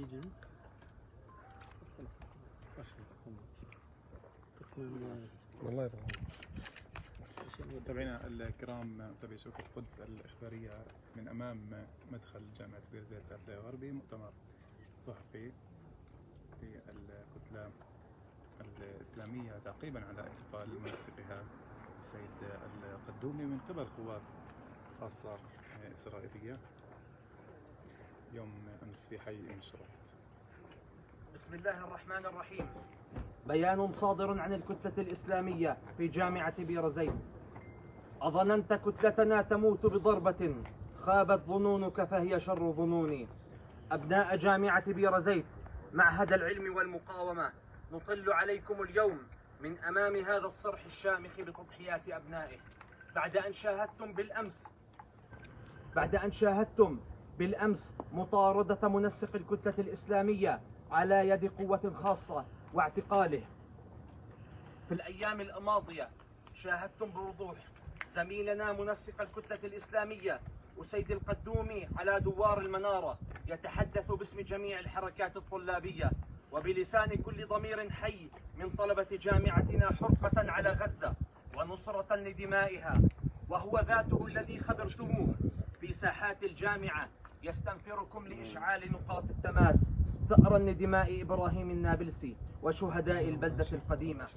يجري متابعينا الكرام متابعي شبكة القدس الإخبارية من أمام مدخل جامعة بير زيت الغربي مؤتمر صحفي للكتلة الإسلامية تعقيبا على اعتقال منسقها السيد القدومي من قبل قوات خاصة إسرائيلية. يوم أمس في حي إنشراح بسم الله الرحمن الرحيم. بيان صادر عن الكتلة الإسلامية في جامعة بيرزيت أظننت كتلتنا تموت بضربة خابت ظنونك فهي شر ظنوني. أبناء جامعة بيرزيت معهد العلم والمقاومة نطل عليكم اليوم من أمام هذا الصرح الشامخ بتضحيات أبنائه. بعد أن شاهدتم بالأمس بعد أن شاهدتم بالأمس مطاردة منسق الكتلة الإسلامية على يد قوة خاصة واعتقاله. في الأيام الماضية شاهدتم بوضوح زميلنا منسق الكتلة الإسلامية أسيد القدومي على دوار المنارة يتحدث باسم جميع الحركات الطلابية وبلسان كل ضمير حي من طلبة جامعتنا حرقة على غزة ونصرة لدمائها. وهو ذاته الذي خبرتموه في ساحات الجامعة يستنفركم لإشعال نقاط التماس. ثأرا لدماء إبراهيم النابلسي وشهداء البلدة القديمة.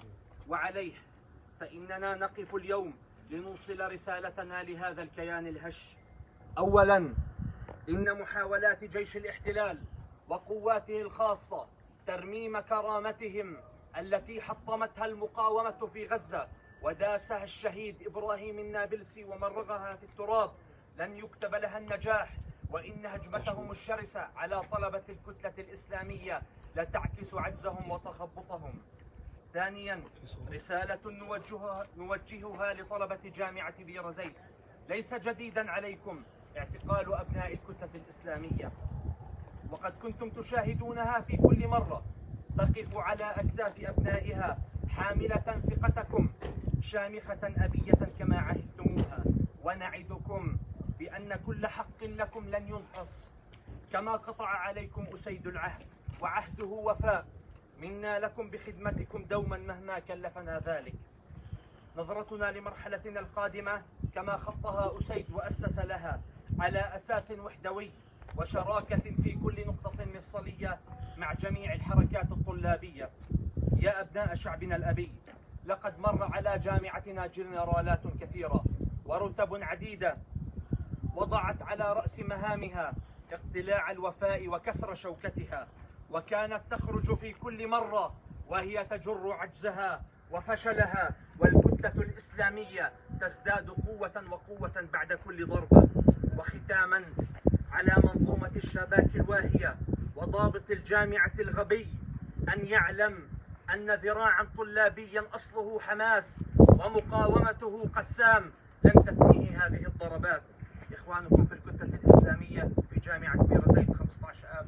وعليه فإننا نقف اليوم لنوصل رسالتنا لهذا الكيان الهش. أولا إن محاولات جيش الاحتلال وقواته الخاصة ترميم كرامتهم التي حطمتها المقاومة في غزة وداسها الشهيد إبراهيم النابلسي ومرغها في التراب لن يكتب لها النجاح. وإن هجمتهم الشرسة على طلبة الكتلة الإسلامية لتعكس عجزهم وتخبطهم. ثانيا رسالة نوجهها, نوجهها لطلبة جامعة بيرزيت ليس جديدا عليكم اعتقال أبناء الكتلة الإسلامية. وقد كنتم تشاهدونها في كل مرة. تقف على أكتاف أبنائها حاملة ثقتكم شامخة أبية كما عهدتموها. ونعدكم بأن كل حق لكم لن ينقص. كما قطع عليكم أسيد العهد وعهده وفاء. منا لكم بخدمتكم دوما مهما كلفنا ذلك. نظرتنا لمرحلتنا القادمة كما خطها أسيد وأسس لها على أساس وحدوي وشراكة في كل نقطة مفصلية مع جميع الحركات الطلابية. يا أبناء شعبنا الأبي لقد مر على جامعتنا جنرالات كثيرة ورتب عديدة وضعت على رأس مهامها اقتلاع الوفاء وكسر شوكتها وكانت تخرج في كل مرة وهي تجر عجزها وفشلها والكتلة الإسلامية تزداد قوة وقوة بعد كل ضربة. وختاما على منظومة الشباك الواهية وضابط الجامعة الغبي أن يعلم أن ذراعا طلابيا أصله حماس ومقاومته قسام. لن تثنيه هذه الضربات. إخوانكم في الكتلة الإسلامية في جامعة بيرزيت 15 آب